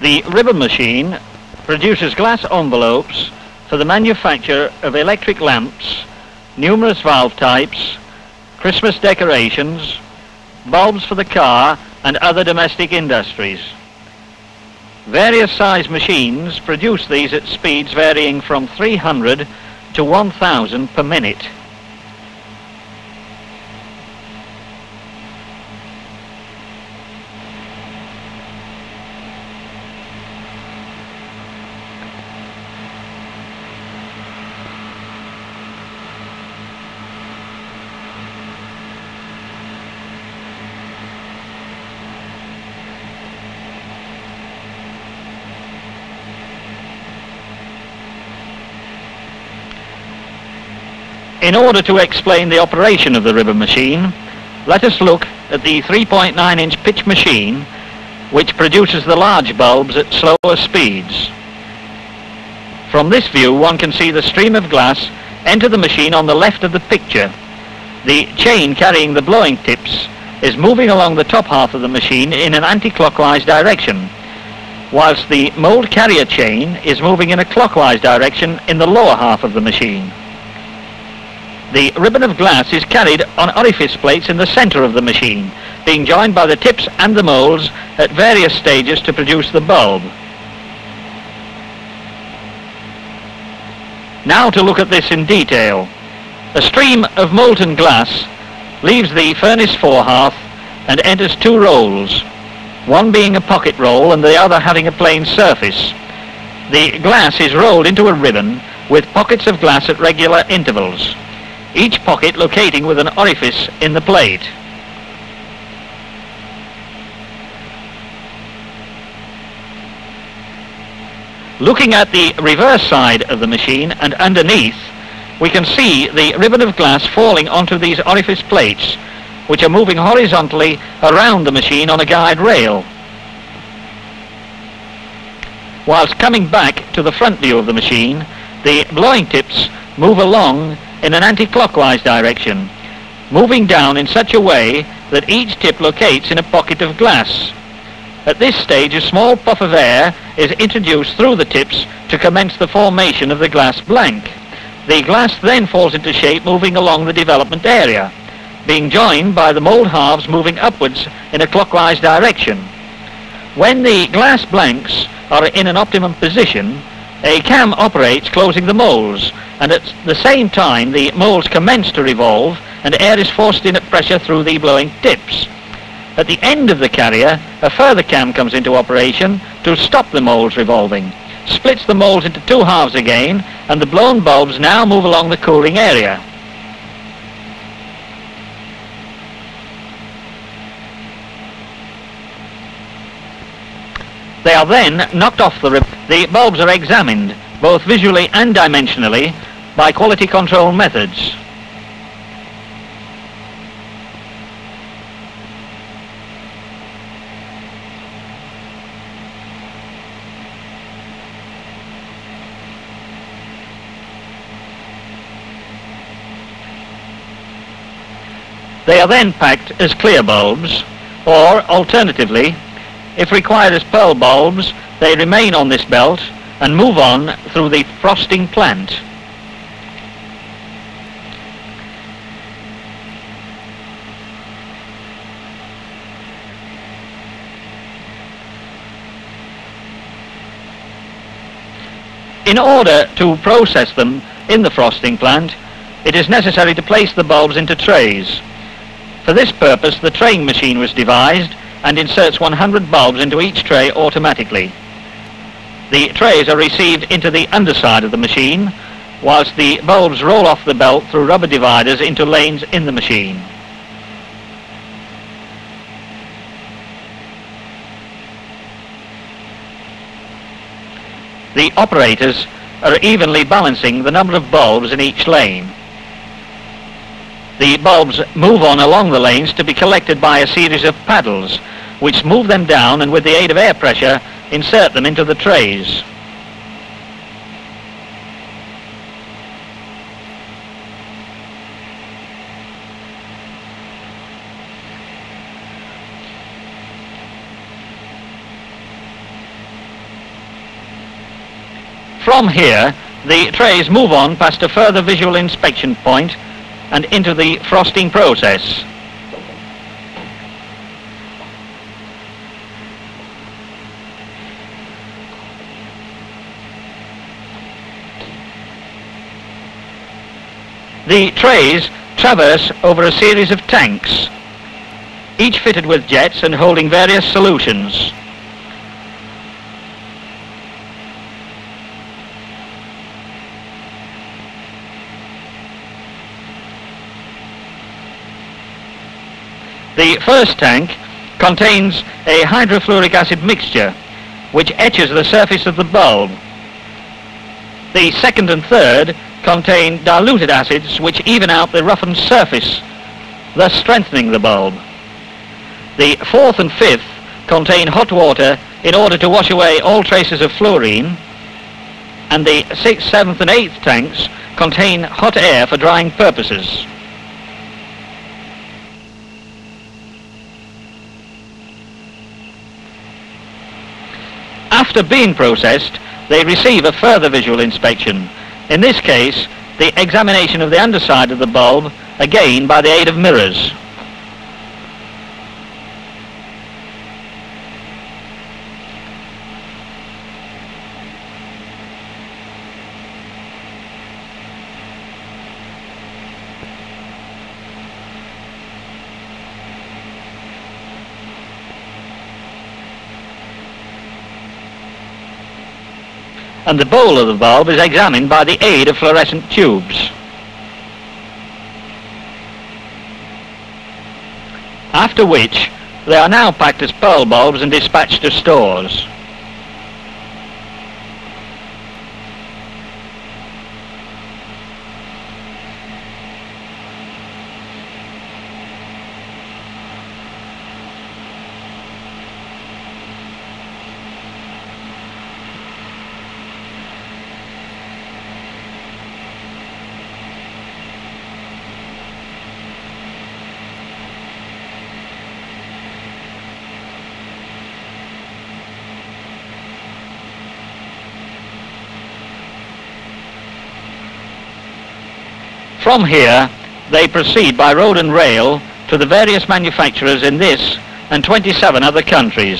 The ribbon machine produces glass envelopes for the manufacture of electric lamps, numerous valve types, Christmas decorations, bulbs for the car and other domestic industries. Various size machines produce these at speeds varying from 300 to 1000 per minute. In order to explain the operation of the ribbon machine, let us look at the 3.9 inch pitch machine which produces the large bulbs at slower speeds. From this view one can see the stream of glass enter the machine on the left of the picture. The chain carrying the blowing tips is moving along the top half of the machine in an anti-clockwise direction, whilst the mold carrier chain is moving in a clockwise direction in the lower half of the machine. The ribbon of glass is carried on orifice plates in the center of the machine, being joined by the tips and the molds at various stages to produce the bulb. Now to look at this in detail. A stream of molten glass leaves the furnace forehearth and enters two rolls, one being a pocket roll and the other having a plain surface. The glass is rolled into a ribbon with pockets of glass at regular intervals each pocket locating with an orifice in the plate. Looking at the reverse side of the machine and underneath, we can see the ribbon of glass falling onto these orifice plates, which are moving horizontally around the machine on a guide rail. Whilst coming back to the front view of the machine, the blowing tips move along in an anti-clockwise direction, moving down in such a way that each tip locates in a pocket of glass. At this stage, a small puff of air is introduced through the tips to commence the formation of the glass blank. The glass then falls into shape moving along the development area, being joined by the mold halves moving upwards in a clockwise direction. When the glass blanks are in an optimum position, a cam operates closing the molds, and at the same time the molds commence to revolve and air is forced in at pressure through the blowing tips. At the end of the carrier, a further cam comes into operation to stop the molds revolving, splits the molds into two halves again, and the blown bulbs now move along the cooling area. They are then knocked off the. The bulbs are examined, both visually and dimensionally, by quality control methods. They are then packed as clear bulbs, or alternatively, if required as pearl bulbs, they remain on this belt and move on through the frosting plant. In order to process them in the frosting plant, it is necessary to place the bulbs into trays. For this purpose, the traying machine was devised and inserts 100 bulbs into each tray automatically. The trays are received into the underside of the machine, whilst the bulbs roll off the belt through rubber dividers into lanes in the machine. The operators are evenly balancing the number of bulbs in each lane. The bulbs move on along the lanes to be collected by a series of paddles which move them down and with the aid of air pressure insert them into the trays. From here, the trays move on past a further visual inspection point and into the frosting process. The trays traverse over a series of tanks, each fitted with jets and holding various solutions. The first tank contains a hydrofluoric acid mixture which etches the surface of the bulb. The second and third contain diluted acids which even out the roughened surface, thus strengthening the bulb. The fourth and fifth contain hot water in order to wash away all traces of fluorine, and the sixth, seventh and eighth tanks contain hot air for drying purposes. After being processed, they receive a further visual inspection in this case, the examination of the underside of the bulb, again by the aid of mirrors. And the bowl of the bulb is examined by the aid of fluorescent tubes. After which, they are now packed as pearl bulbs and dispatched to stores. From here, they proceed by road and rail to the various manufacturers in this and 27 other countries.